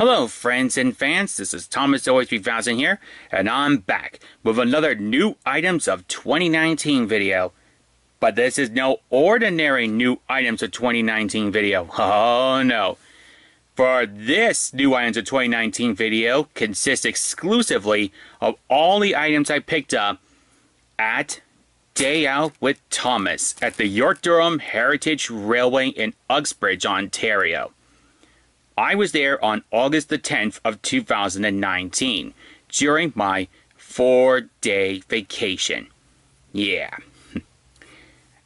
Hello, friends and fans. This is ThomasZoey3000 here, and I'm back with another new items of 2019 video. But this is no ordinary new items of 2019 video. Oh no. For this new items of 2019 video consists exclusively of all the items I picked up at Day Out with Thomas at the York Durham Heritage Railway in Uxbridge, Ontario. I was there on August the 10th of 2019 during my four day vacation. Yeah.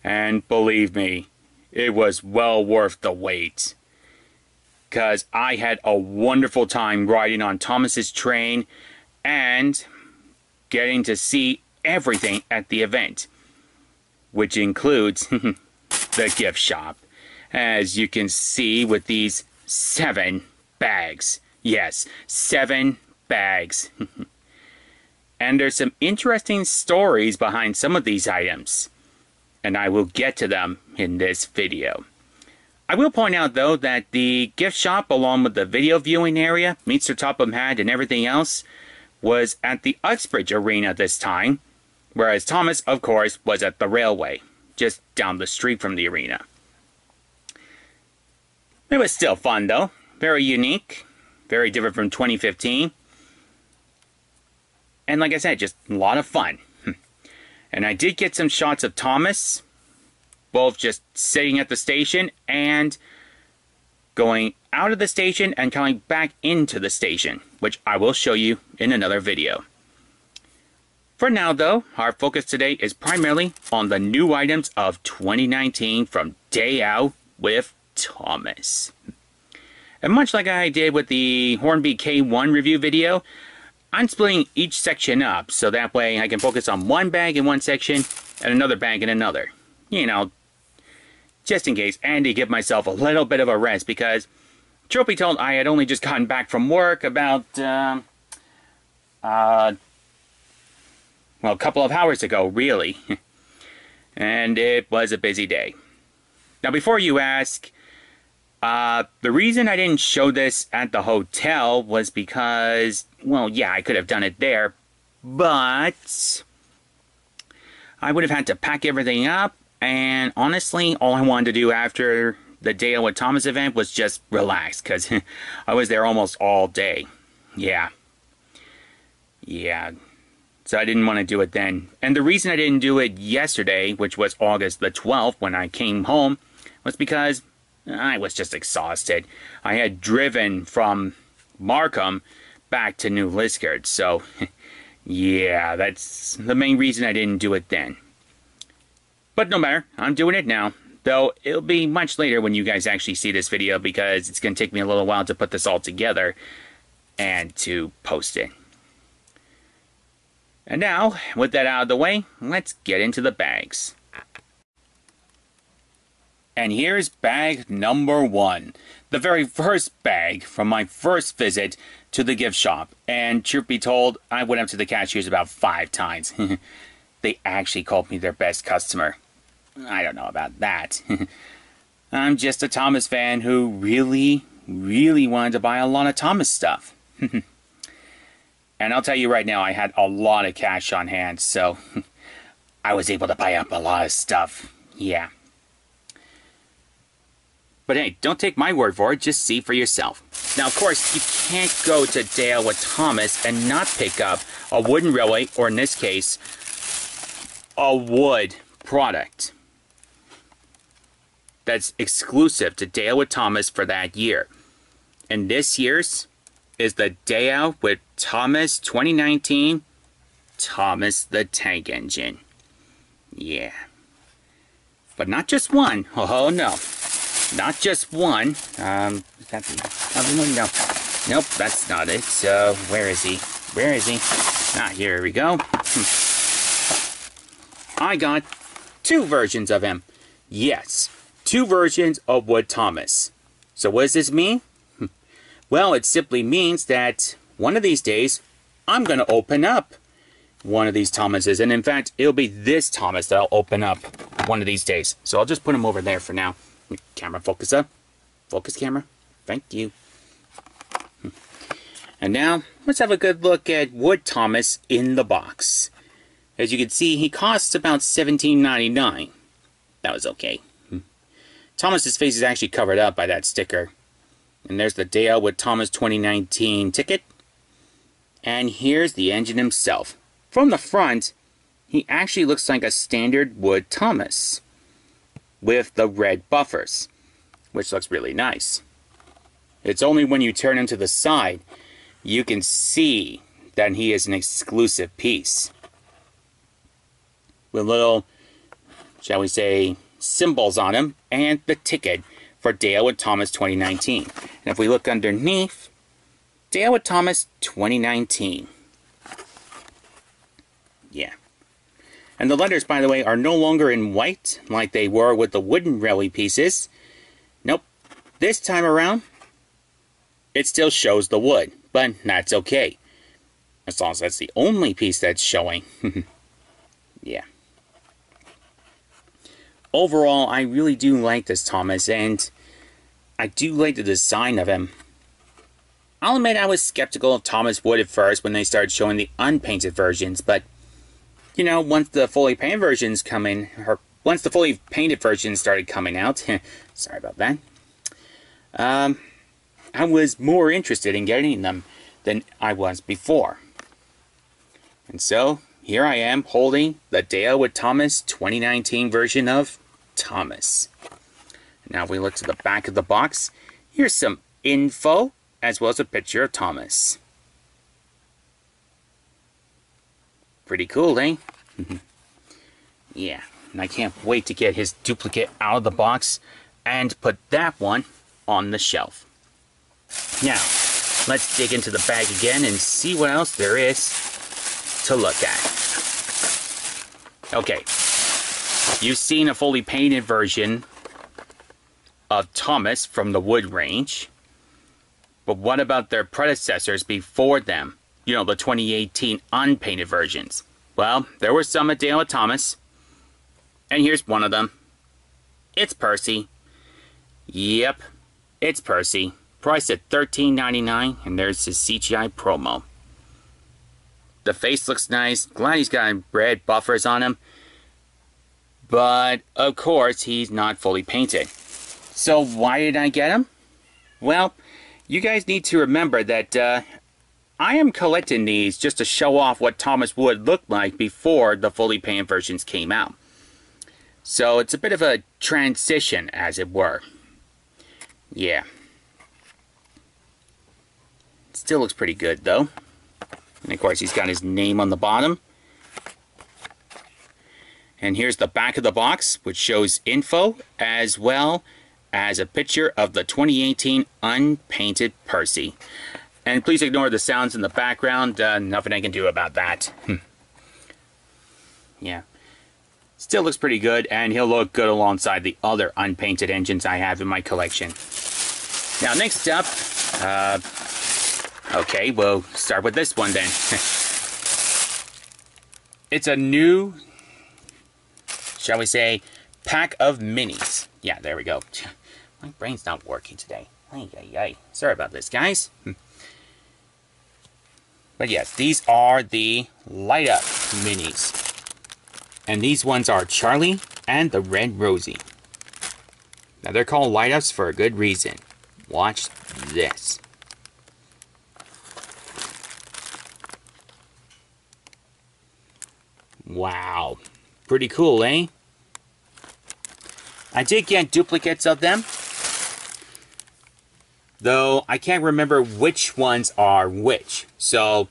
and believe me, it was well worth the wait. Because I had a wonderful time riding on Thomas's train and getting to see everything at the event, which includes the gift shop. As you can see with these seven bags. Yes, seven bags. and there's some interesting stories behind some of these items, and I will get to them in this video. I will point out though that the gift shop along with the video viewing area, Meets Topham Hatt and everything else was at the Uxbridge Arena this time, whereas Thomas, of course, was at the railway, just down the street from the arena. It was still fun though. Very unique. Very different from 2015. And like I said, just a lot of fun. And I did get some shots of Thomas, both just sitting at the station and going out of the station and coming back into the station, which I will show you in another video. For now though, our focus today is primarily on the new items of 2019 from Day Out with Thomas. And much like I did with the Hornby K1 review video, I'm splitting each section up so that way I can focus on one bag in one section and another bag in another. You know, just in case, and to give myself a little bit of a rest because truth be told, I had only just gotten back from work about, uh, uh, well, a couple of hours ago, really. and it was a busy day. Now, before you ask, uh, the reason I didn't show this at the hotel was because, well, yeah, I could have done it there, but I would have had to pack everything up, and honestly, all I wanted to do after the Day with Thomas event was just relax, because I was there almost all day. Yeah. Yeah. So I didn't want to do it then. And the reason I didn't do it yesterday, which was August the 12th when I came home, was because I was just exhausted. I had driven from Markham back to New Liskeard, so yeah, that's the main reason I didn't do it then. But no matter, I'm doing it now. Though it'll be much later when you guys actually see this video because it's going to take me a little while to put this all together and to post it. And now, with that out of the way, let's get into the bags. And here's bag number one. The very first bag from my first visit to the gift shop. And truth be told, I went up to the cashiers about five times. they actually called me their best customer. I don't know about that. I'm just a Thomas fan who really, really wanted to buy a lot of Thomas stuff. and I'll tell you right now, I had a lot of cash on hand, so I was able to buy up a lot of stuff. Yeah. But hey, don't take my word for it, just see for yourself. Now, of course, you can't go to Day Out with Thomas and not pick up a wooden railway, or in this case, a wood product that's exclusive to Day Out with Thomas for that year. And this year's is the Out with Thomas 2019 Thomas the Tank Engine. Yeah. But not just one. Oh no. Not just one. Um, no, no, nope, that's not it. So where is he? Where is he? Ah, here we go. Hmm. I got two versions of him. Yes, two versions of Wood Thomas. So what does this mean? Hmm. Well, it simply means that one of these days, I'm going to open up one of these Thomases. And in fact, it'll be this Thomas that I'll open up one of these days. So I'll just put him over there for now. Camera, focus up. Focus camera. Thank you. Hmm. And now, let's have a good look at Wood Thomas in the box. As you can see, he costs about $17.99. That was okay. Hmm. Thomas's face is actually covered up by that sticker. And there's the Dale Wood Thomas 2019 ticket. And here's the engine himself. From the front, he actually looks like a standard Wood Thomas with the red buffers, which looks really nice. It's only when you turn him to the side you can see that he is an exclusive piece. With little, shall we say, symbols on him and the ticket for Day Out with Thomas 2019. And if we look underneath, Day Out with Thomas 2019. Yeah. And the letters, by the way, are no longer in white like they were with the wooden rally pieces. Nope. This time around, it still shows the wood, but that's okay. As long as that's the only piece that's showing. yeah. Overall, I really do like this Thomas, and I do like the design of him. I'll admit I was skeptical of Thomas Wood at first when they started showing the unpainted versions, but you know, once the fully painted versions come in, or once the fully painted versions started coming out, sorry about that, um, I was more interested in getting them than I was before. And so, here I am holding the Day Out with Thomas 2019 version of Thomas. Now if we look to the back of the box. Here's some info, as well as a picture of Thomas. Pretty cool, eh? yeah, and I can't wait to get his duplicate out of the box and put that one on the shelf. Now, let's dig into the bag again and see what else there is to look at. Okay, you've seen a fully painted version of Thomas from the wood range. But what about their predecessors before them? You know, the 2018 unpainted versions. Well, there were some at Dale Thomas. And here's one of them. It's Percy. Yep, it's Percy. Priced at $13.99, and there's his CGI promo. The face looks nice. Glad he's got red buffers on him. But, of course, he's not fully painted. So why did I get him? Well, you guys need to remember that uh, I am collecting these just to show off what Thomas Wood looked like before the fully painted versions came out. So it's a bit of a transition, as it were. Yeah. Still looks pretty good though. And of course he's got his name on the bottom. And here's the back of the box, which shows info as well as a picture of the 2018 unpainted Percy. And please ignore the sounds in the background. Uh, nothing I can do about that. Hmm. yeah. Still looks pretty good, and he'll look good alongside the other unpainted engines I have in my collection. Now, next up, uh, Okay, we'll start with this one then. it's a new, shall we say, pack of minis. Yeah, there we go. My brain's not working today. Ay, ay, ay. Sorry about this, guys. But yes, these are the light up minis. And these ones are Charlie and the Red Rosie. Now they're called light ups for a good reason. Watch this. Wow. Pretty cool, eh? I did get duplicates of them. Though I can't remember which ones are which. So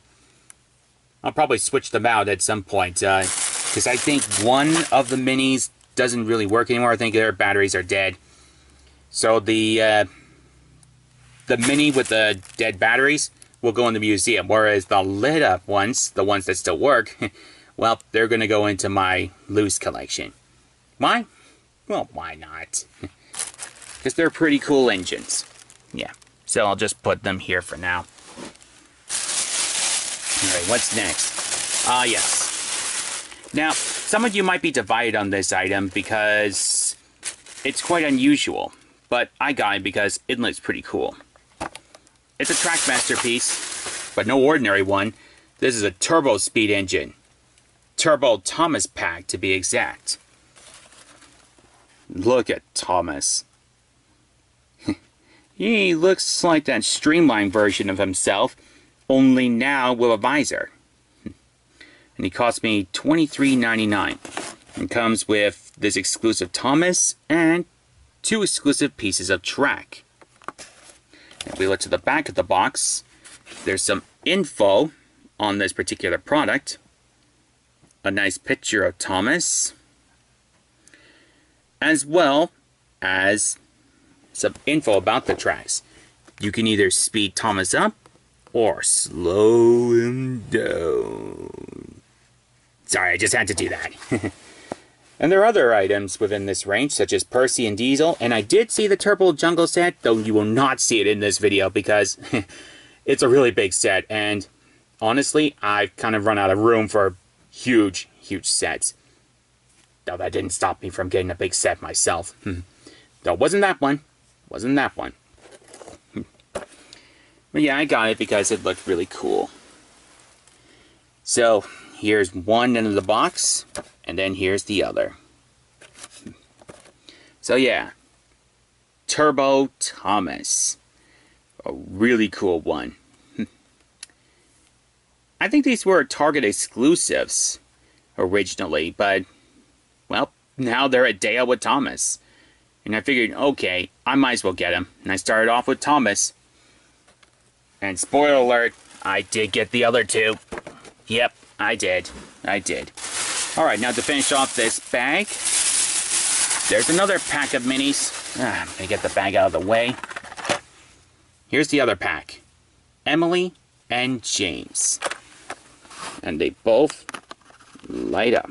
I'll probably switch them out at some point. Because uh, I think one of the minis doesn't really work anymore. I think their batteries are dead. So the uh, the mini with the dead batteries will go in the museum. Whereas the lit up ones, the ones that still work, well, they're going to go into my loose collection. Why? Well, why not? Because they're pretty cool engines. Yeah, so I'll just put them here for now. Alright, what's next? Ah, uh, yes. Now, some of you might be divided on this item because it's quite unusual, but I got it because it looks pretty cool. it's a Trackmaster piece, but no ordinary one. This is a turbo speed engine. Turbo Thomas pack, to be exact. Look at Thomas. He looks like that streamlined version of himself, only now with a visor. And he cost me $23.99 and comes with this exclusive Thomas and two exclusive pieces of track. If we look to the back of the box, there's some info on this particular product. A nice picture of Thomas, as well as some info about the tracks. You can either speed Thomas up or slow him down. Sorry, I just had to do that. And there are other items within this range, such as Percy and Diesel, and I did see the Turbo Jungle set, though you will not see it in this video because it's a really big set, and honestly, I've kind of run out of room for huge, huge sets. Though that didn't stop me from getting a big set myself. though it wasn't that one. Wasn't that one. but yeah, I got it because it looked really cool. So, here's one end of the box and then here's the other. So yeah, Turbo Thomas. A really cool one. I think these were Target exclusives originally, but, well, now they're at Day Out with Thomas. And I figured, okay, I might as well get them. And I started off with Thomas. And spoiler alert, I did get the other two. Yep, I did. I did. All right, now to finish off this bag, there's another pack of minis. Ah, let me get the bag out of the way. Here's the other pack. Emily and James. And they both light up.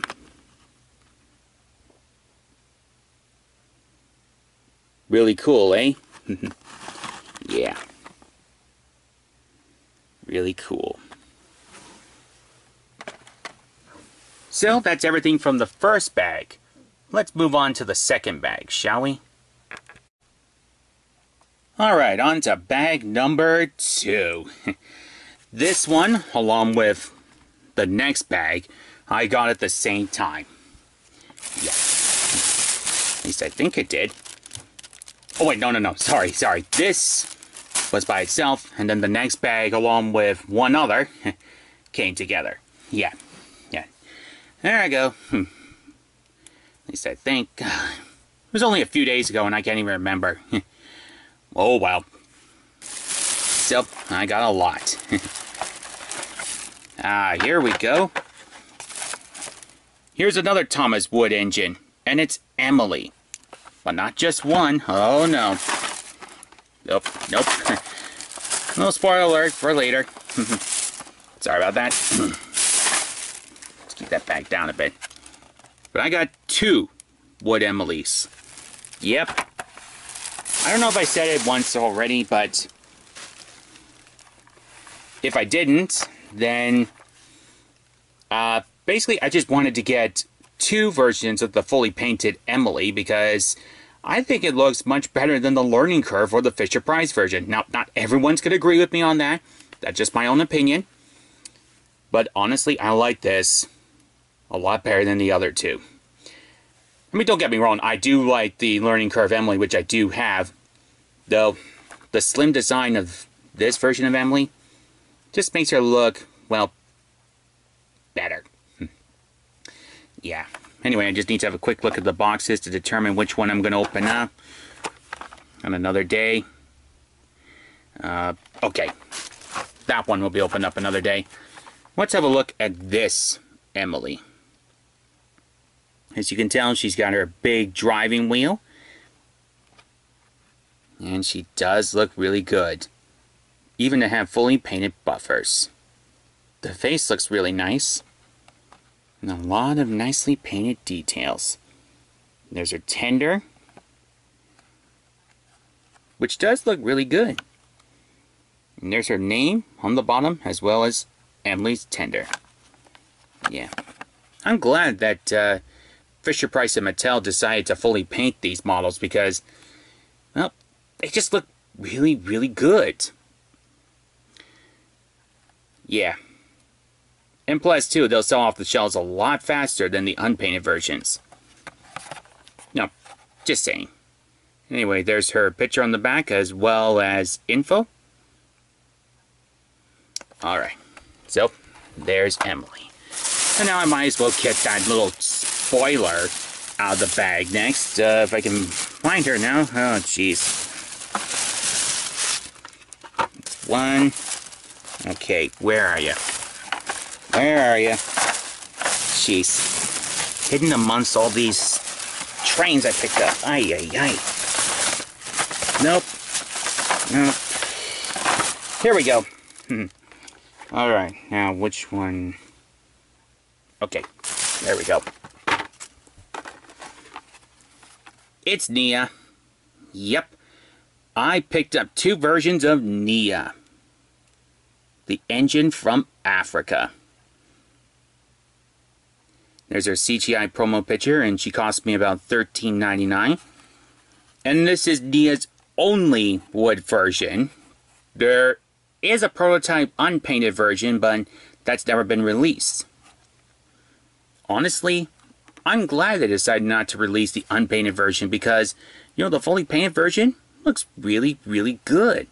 Really cool, eh? yeah. Really cool. So that's everything from the first bag. Let's move on to the second bag, shall we? Alright, on to bag number two. this one, along with the next bag, I got at the same time. Yeah. At least I think it did. Oh wait, no, no, no, sorry, sorry. This was by itself, and then the next bag, along with one other, came together. Yeah, yeah. there I go. Hmm. At least I think. It was only a few days ago and I can't even remember. oh well. So, I got a lot. ah, here we go. Here's another Thomas Wood engine, and it's Emily. But not just one. Oh no. Nope, nope. no spoiler alert for later. Sorry about that. Let's keep that back down a bit. But I got two Wood Emily's. Yep. I don't know if I said it once already, but if I didn't, then uh, basically I just wanted to get two versions of the fully painted Emily because I think it looks much better than the learning curve or the Fisher Price version. Now, not everyone's going to agree with me on that. That's just my own opinion. But honestly, I like this a lot better than the other two. I mean, don't get me wrong, I do like the Learning Curve Emily, which I do have. Though, the slim design of this version of Emily just makes her look, well, better. Yeah. Anyway, I just need to have a quick look at the boxes to determine which one I'm going to open up on another day. Uh, okay. That one will be opened up another day. Let's have a look at this Emily. As you can tell, she's got her big driving wheel. And she does look really good. Even to have fully painted buffers. The face looks really nice. And a lot of nicely painted details. There's her tender. Which does look really good. And there's her name on the bottom as well as Emily's tender. Yeah. I'm glad that uh, Fisher Price and Mattel decided to fully paint these models because, well, they just look really, really good. Yeah. And plus, too, they'll sell off the shells a lot faster than the unpainted versions. No, just saying. Anyway, there's her picture on the back as well as info. Alright, so there's Emily. And now I might as well get that little spoiler out of the bag next. Uh, if I can find her now. Oh, jeez. One. Okay, where are you? Where are you? Jeez. Hidden amongst all these trains I picked up. Ay, ay, ay. Nope. Nope. Here we go. Hmm. Alright, now which one? Okay, there we go. It's Nia. Yep. I picked up two versions of Nia. The engine from Africa. There's her CGI promo picture, and she cost me about $13.99. And this is Nia's only wood version. There is a prototype unpainted version, but that's never been released. Honestly, I'm glad they decided not to release the unpainted version because, you know, the fully painted version looks really, really good.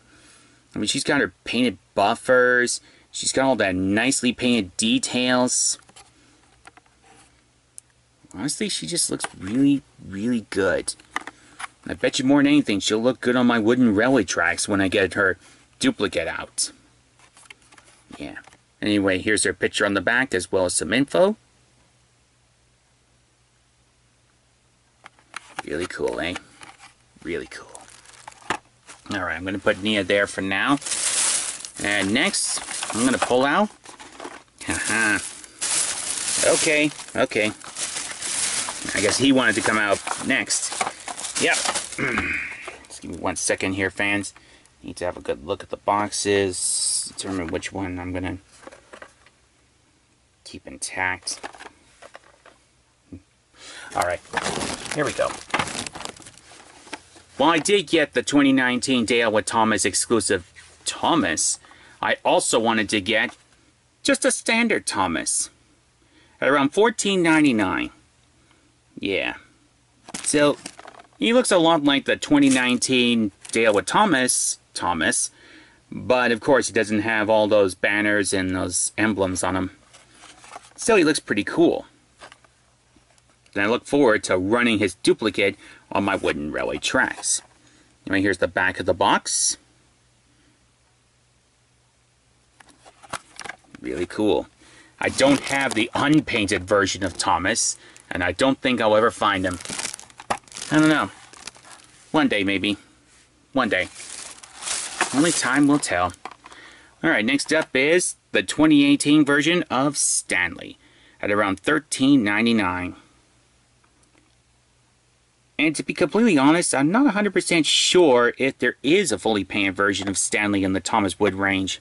I mean, she's got her painted buffers. She's got all that nicely painted details. Honestly, she just looks really, really good. I bet you more than anything, she'll look good on my wooden railway tracks when I get her duplicate out. Yeah. Anyway, here's her picture on the back as well as some info. Really cool, eh? Really cool. Alright, I'm going to put Nia there for now. And next, I'm going to pull out. Haha. okay, okay. I guess he wanted to come out next. Yep. Just give me one second here, fans. Need to have a good look at the boxes. Determine which one I'm going to keep intact. Alright, here we go. While I did get the 2019 Day Out with Thomas exclusive Thomas, I also wanted to get just a standard Thomas at around $14.99. Yeah. So, he looks a lot like the 2019 Day Out with Thomas, Thomas, but of course he doesn't have all those banners and those emblems on him. Still, he looks pretty cool. And I look forward to running his duplicate on my wooden railway tracks. Right here's the back of the box. Really cool. I don't have the unpainted version of Thomas, and I don't think I'll ever find him. I don't know. One day, maybe. One day. Only time will tell. Alright, next up is the 2018 version of Stanley at around $13.99. And to be completely honest, I'm not 100% sure if there is a fully painted version of Stanley in the Thomas Wood range.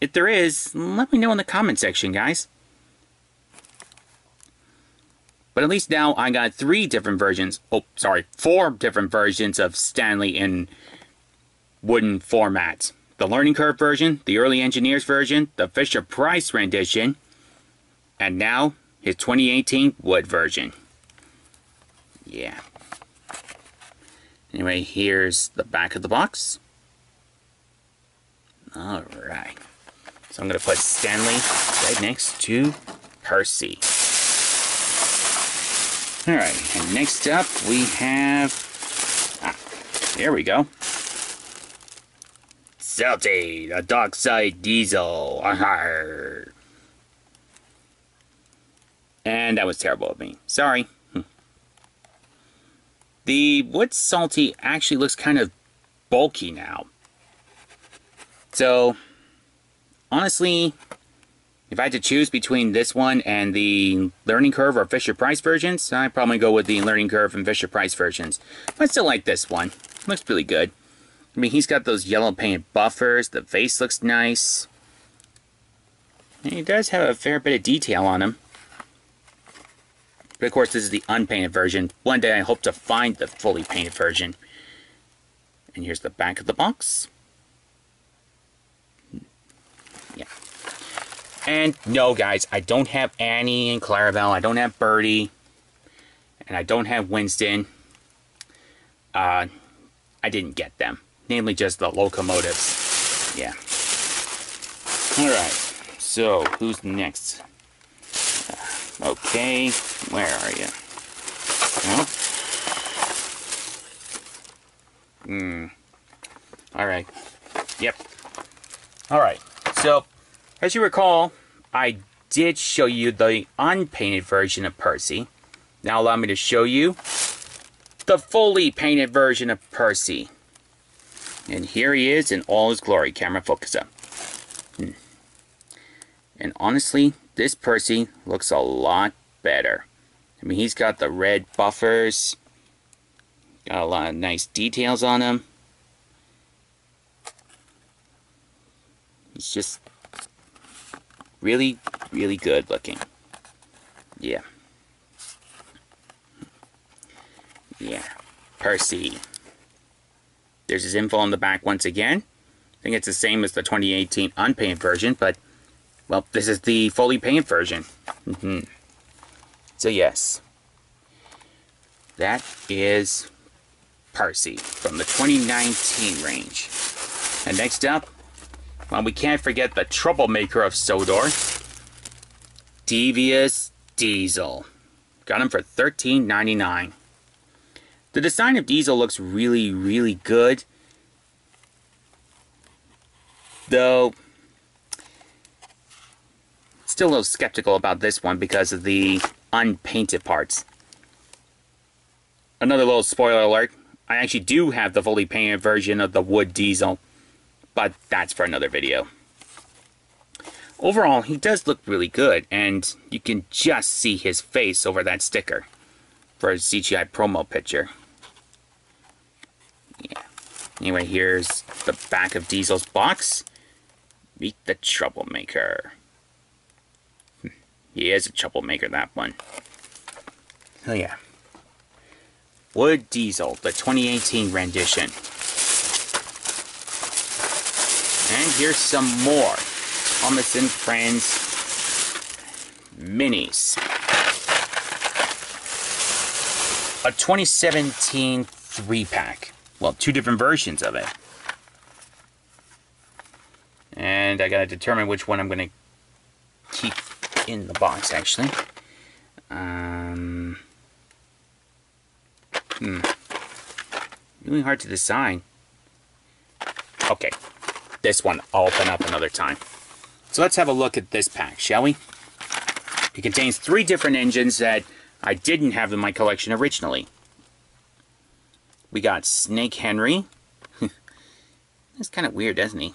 If there is, let me know in the comment section, guys. But at least now I got three different versions. Oh, sorry, four different versions of Stanley in wooden formats. The Learning Curve version, the Early Engineers version, the Fisher Price rendition, and now his 2018 wood version. Yeah. Anyway, here's the back of the box. Alright. So I'm going to put Stanley right next to Percy. Alright, and next up we have... Ah, there we go. Salty, the side Diesel. And that was terrible of me. Sorry. The wood salty actually looks kind of bulky now. So, honestly, if I had to choose between this one and the Learning Curve or Fisher Price versions, I'd probably go with the Learning Curve and Fisher Price versions. But I still like this one. Looks really good. I mean, he's got those yellow painted buffers. The face looks nice. And he does have a fair bit of detail on him. But of course, this is the unpainted version. One day I hope to find the fully painted version. And here's the back of the box. And no, guys, I don't have Annie and Clarabelle. I don't have Birdie. And I don't have Winston. Uh, I didn't get them. Namely, just the locomotives. Yeah. Alright. So, who's next? Okay. Where are you? Hmm. Alright. Yep. Alright. So, as you recall, I did show you the unpainted version of Percy. Now allow me to show you the fully painted version of Percy. And here he is in all his glory. Camera focus up. Hmm. And honestly, this Percy looks a lot better. I mean, he's got the red buffers. Got a lot of nice details on him. He's just really, really good looking. Yeah. Yeah. Percy. There's his info on the back once again. I think it's the same as the 2018 unpainted version, but, well, this is the fully painted version. Mm -hmm. So, yes. That is Percy from the 2019 range. And next up, well, we can't forget the troublemaker of Sodor, Devious Diesel. Got him for $13.99. The design of Diesel looks really, really good. Though, still a little skeptical about this one because of the unpainted parts. Another little spoiler alert, I actually do have the fully painted version of the wood diesel, but that's for another video. Overall, he does look really good, and you can just see his face over that sticker for a CGI promo picture. Yeah. Anyway, here's the back of Diesel's box. Meet the troublemaker. Hmm. He is a troublemaker, that one. Oh yeah. Wood Diesel, the 2018 rendition. And here's some more Thomas and Friends minis. A 2017 three-pack. Well, two different versions of it. And I gotta determine which one I'm gonna keep in the box, actually. Um... Hmm. Really hard to decide. Okay. This one open up another time. So let's have a look at this pack, shall we? It contains three different engines that I didn't have in my collection originally. We got Snake Henry. That's kind of weird, doesn't he?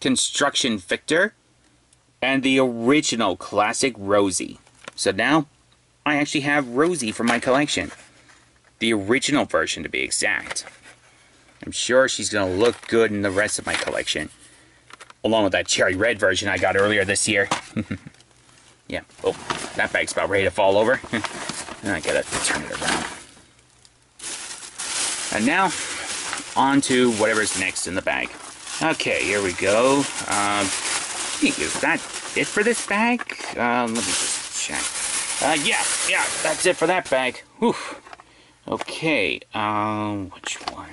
Construction Victor. And the original classic Rosie. So now, I actually have Rosie for my collection. The original version, to be exact. I'm sure she's going to look good in the rest of my collection. Along with that cherry red version I got earlier this year. yeah. Oh, that bag's about ready to fall over. I gotta turn it around. And now, on to whatever's next in the bag. Okay, here we go. Um, is that it for this bag? Uh, let me just check. Uh, yeah, yeah, that's it for that bag. Whew. Okay, um, which one?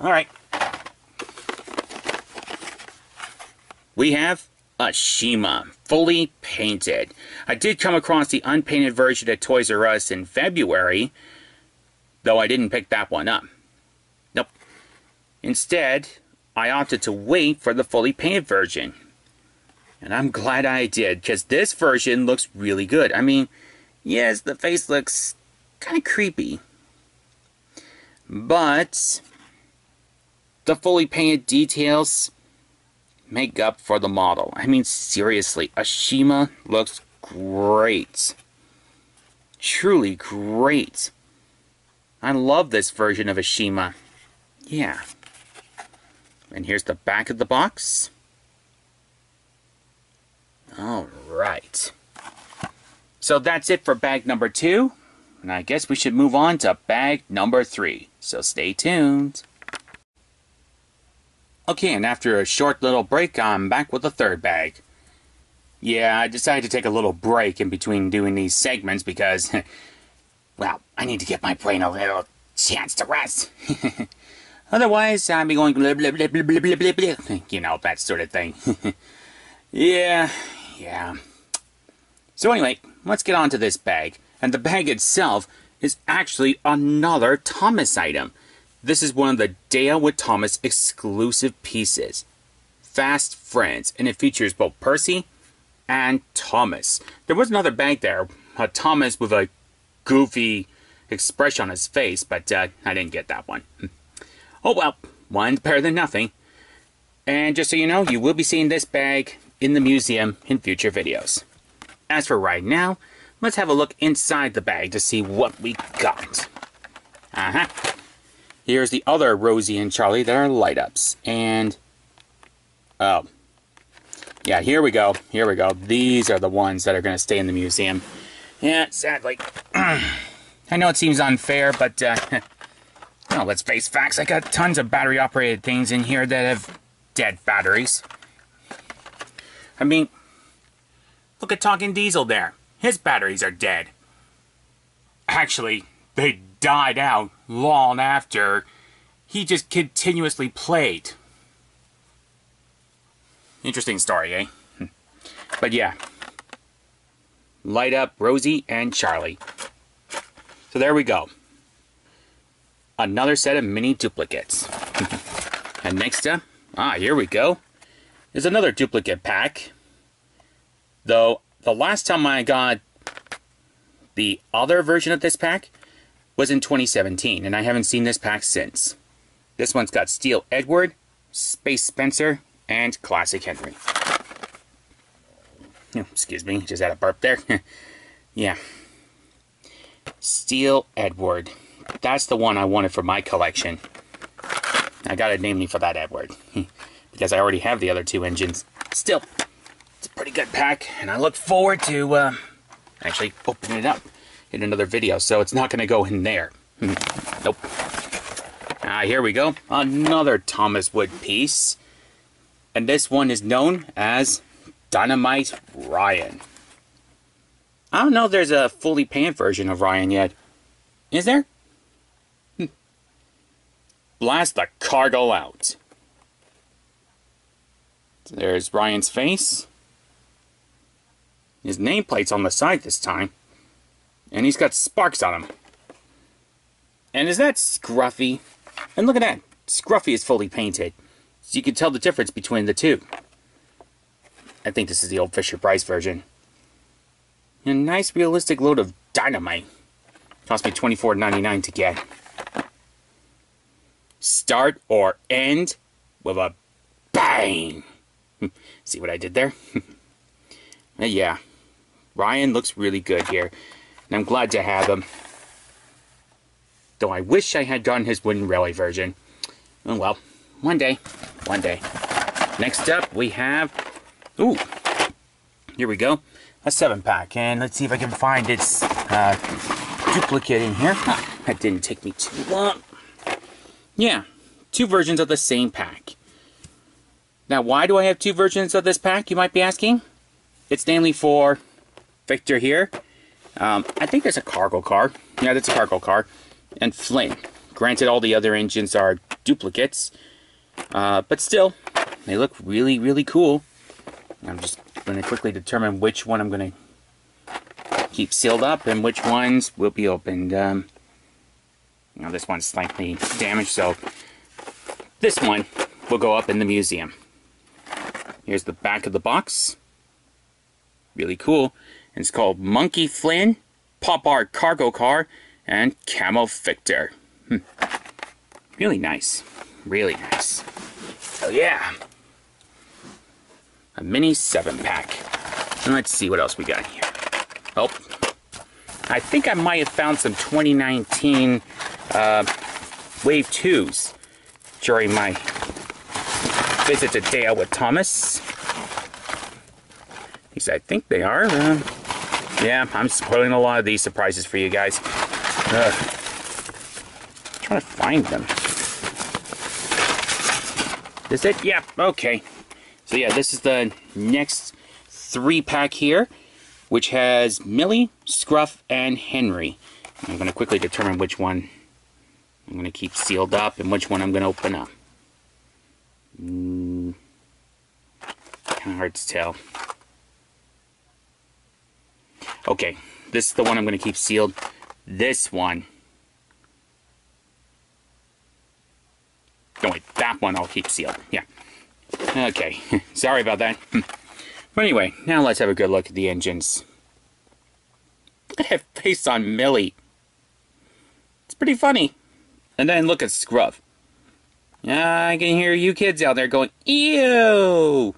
Alright. We have Ashima, fully painted. I did come across the unpainted version at Toys R Us in February, though I didn't pick that one up. Nope. Instead, I opted to wait for the fully painted version. And I'm glad I did, because this version looks really good. I mean, yes, the face looks kind of creepy. But the fully painted details make up for the model. I mean, seriously, Ashima looks great. Truly great. I love this version of Ashima. Yeah. And here's the back of the box. Alright. So that's it for bag number two. And I guess we should move on to bag number three. So stay tuned. Okay, and after a short little break, I'm back with the third bag. Yeah, I decided to take a little break in between doing these segments because, well, I need to give my brain a little chance to rest. Otherwise, I'd be going blah, blah, blah, blah, blah, blah, blah, blah. You know, that sort of thing. yeah, yeah. So anyway, let's get on to this bag. And the bag itself is actually another Thomas item. This is one of the Out with Thomas exclusive pieces. Fast Friends, and it features both Percy and Thomas. There was another bag there, a Thomas with a goofy expression on his face, but uh, I didn't get that one. Oh well, one's better than nothing. And just so you know, you will be seeing this bag in the museum in future videos. As for right now, let's have a look inside the bag to see what we got. Uh-huh. Here's the other Rosie and Charlie that are light ups. And, oh, yeah, here we go. Here we go. These are the ones that are going to stay in the museum. Yeah, sadly. I know it seems unfair, but, uh, well, let's face facts. I got tons of battery operated things in here that have dead batteries. I mean, look at Talking Diesel there. His batteries are dead. Actually, they died out long after he just continuously played. Interesting story, eh? Hmm. But yeah. Light up Rosie and Charlie. So there we go. Another set of mini duplicates. and next up, ah, here we go, is another duplicate pack. Though, the last time I got the other version of this pack, was in 2017, and I haven't seen this pack since. This one's got Steel Edward, Space Spencer, and Classic Henry. Oh, excuse me, just had a burp there. yeah. Steel Edward. That's the one I wanted for my collection. I gotta name me for that Edward. because I already have the other two engines. Still, it's a pretty good pack, and I look forward to uh, actually opening it up in another video, so it's not going to go in there. Nope. Ah, here we go. Another Thomas Wood piece. And this one is known as Dynamite Ryan. I don't know if there's a fully painted version of Ryan yet. Is there? Hmm. Blast the cargo out. There's Ryan's face. His nameplate's on the side this time. And he's got sparks on him. And is that Scruffy? And look at that. Scruffy is fully painted. So you can tell the difference between the two. I think this is the old Fisher-Price version. a nice realistic load of dynamite. Cost me $24.99 to get. Start or end with a bang. See what I did there? yeah. Ryan looks really good here. And I'm glad to have him. Though I wish I had gotten his wooden rally version. Oh well, one day, one day. Next up, we have, ooh, here we go, a seven pack. And let's see if I can find its uh, duplicate in here. that didn't take me too long. Yeah, two versions of the same pack. Now, why do I have two versions of this pack, you might be asking? It's mainly for Victor here um, I think there's a cargo car. Yeah, that's a cargo car. And Flynn. Granted, all the other engines are duplicates. Uh, but still, they look really, really cool. I'm just going to quickly determine which one I'm going to keep sealed up and which ones will be opened. Um, now this one's slightly damaged, so this one will go up in the museum. Here's the back of the box. Really cool. It's called Monkey Flynn, Pop Art Cargo Car, and Camo Victor. Hmm. Really nice. Really nice. So yeah. A mini 7-pack. And let's see what else we got here. Oh. I think I might have found some 2019 uh, Wave 2s during my visit to Day Out with Thomas. At least I think they are. Uh, yeah, I'm spoiling a lot of these surprises for you guys. Ugh. Trying to find them. Is it? Yeah, okay. So yeah, this is the next three pack here, which has Millie, Scruff, and Henry. I'm going to quickly determine which one I'm going to keep sealed up and which one I'm going to open up. Mm, kind of hard to tell. Okay, this is the one I'm going to keep sealed. This one. No, wait, that one I'll keep sealed. Yeah. Okay, sorry about that. Hmm. but anyway, now let's have a good look at the engines. Look at that face on Millie. It's pretty funny. And then look at Scruff. I can hear you kids out there going, ew!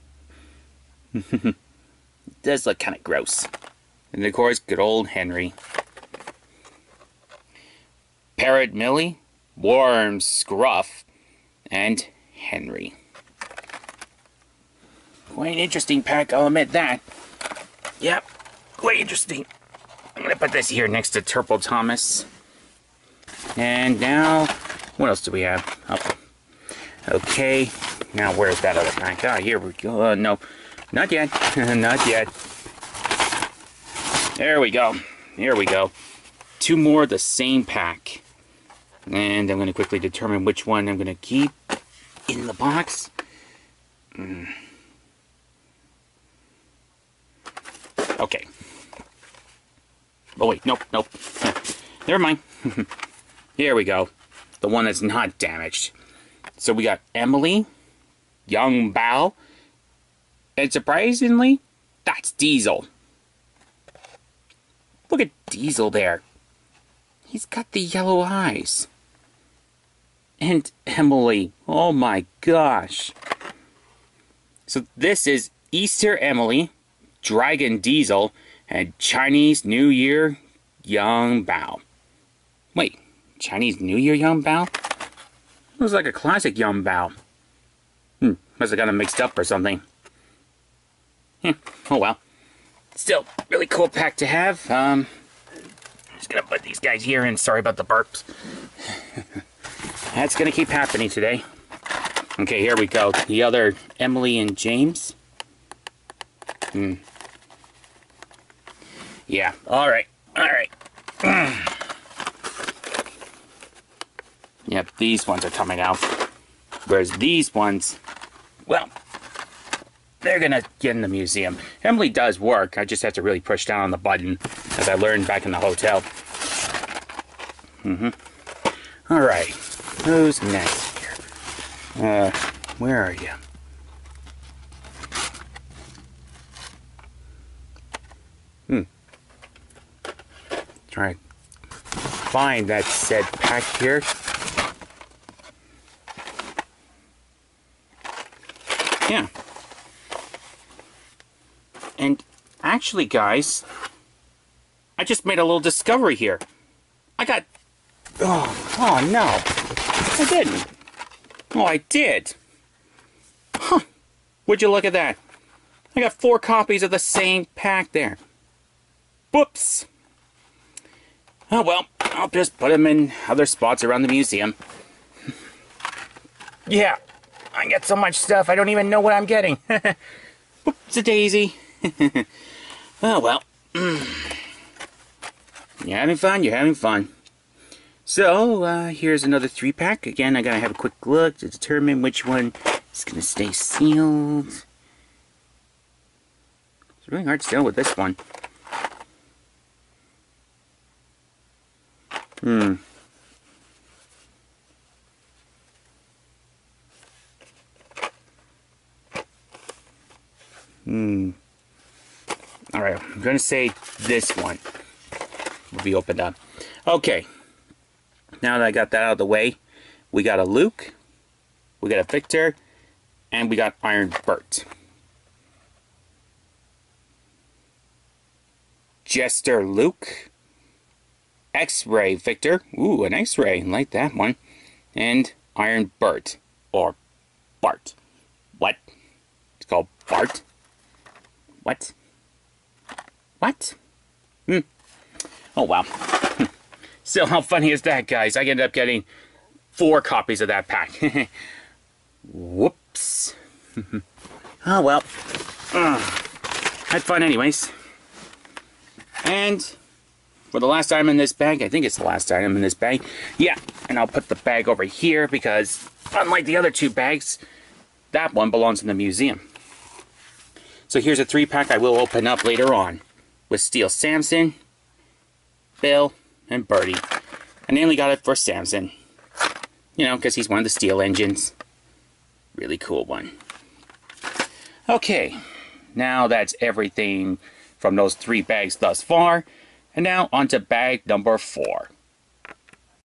does look kind of gross. And of course, good old Henry. Parrot Millie, Worm Scruff, and Henry. Quite an interesting pack, I'll admit that. Yep, quite interesting. I'm gonna put this here next to Turbo Thomas. And now, what else do we have? Oh. Okay, now where's that other pack? Ah, here we go. Uh, no, not yet. not yet. There we go. Here we go. Two more of the same pack. And I'm going to quickly determine which one I'm going to keep in the box. Mm. Okay. Oh, wait. Nope, nope. Never mind. Here we go. The one that's not damaged. So we got Emily, Yong Bao, and surprisingly, that's Diesel. Look at Diesel there. He's got the yellow eyes. And Emily. Oh my gosh. So this is Easter Emily, Dragon Diesel, and Chinese New Year Yong Bao. Wait, Chinese New Year Yong Bao? Was like a classic Yong Bao. Hmm, must have got them mixed up or something. Hmm, oh well. Still, really cool pack to have. Um, I'm just gonna put these guys here and sorry about the burps. That's gonna keep happening today. Okay, here we go. The other Emily and James. Hmm. Yeah, alright, alright. yep, these ones are coming out. Whereas these ones, well, they're gonna get in the museum. Emily does work, I just have to really push down on the button, as I learned back in the hotel. Mm-hmm. Alright, who's next here? Uh, where are you? Hmm. Try find that said pack here. Yeah. And actually, guys, I just made a little discovery here. I got... Oh, oh no. I didn't. Oh, I did. Huh. Would you look at that? I got four copies of the same pack there. Whoops. Oh, well, I'll just put them in other spots around the museum. yeah, I get so much stuff, I don't even know what I'm getting. Oops, a daisy. oh, well. You're having fun, you're having fun. So, uh, here's another three pack. Again, I gotta have a quick look to determine which one is gonna stay sealed. It's really hard to tell with this one. Hmm. Hmm. Alright, I'm going to say this one will be opened up. Okay. Now that I got that out of the way, we got a Luke, we got a Victor, and we got Iron Bert. Jester Luke, X-Ray Victor, ooh, an X-Ray, like that one, and Iron Bert, or Bart. What? It's called Bart? What? What? Hmm. Oh, wow. so, how funny is that, guys? I ended up getting four copies of that pack. Whoops. Oh well. Had fun anyways. And for the last item in this bag, I think it's the last item in this bag. Yeah, and I'll put the bag over here because unlike the other two bags, that one belongs in the museum. So here's a three pack I will open up later on with Steel Samson, Bill, and Birdie. I mainly got it for Samson. You know, because he's one of the steel engines. Really cool one. Okay, now that's everything from those three bags thus far. And now on to bag number four.